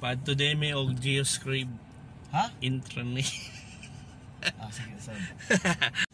Padto day may og geoscribe. Ha? Intranet. ah, sige, sorry.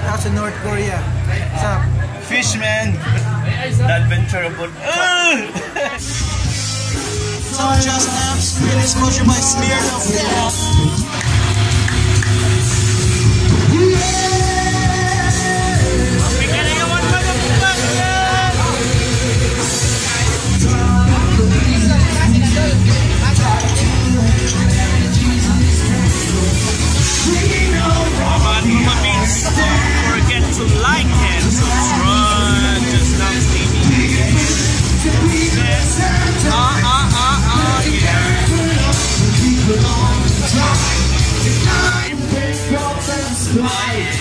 shout out to North Korea. What's up? Fishman! The adventure. So just apps, free exposure by Smear But Ano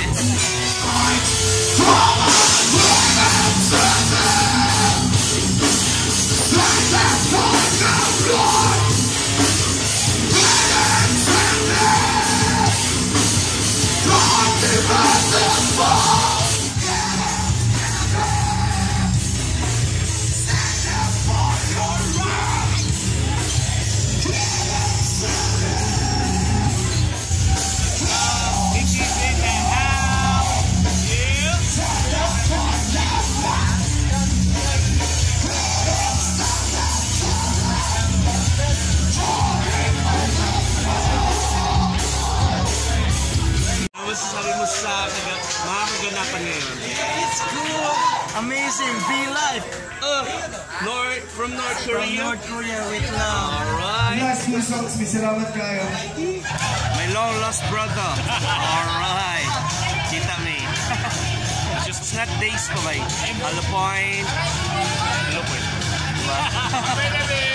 amazing, be life Uh, North, from North from Korea. North Korea with love. Alright. Last few songs, may salamat kayo. My long lost brother. Alright. Kita me. Just not days pa ba? Hello point. Hello point. Diba?